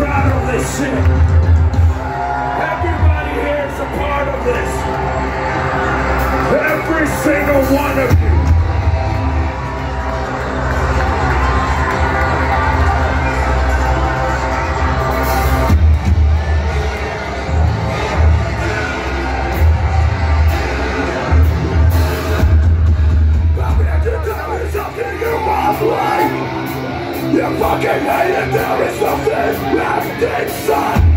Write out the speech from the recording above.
proud of this shit. Everybody here is a part of this. Every single one of you. You fucking hate it, there is nothing left inside.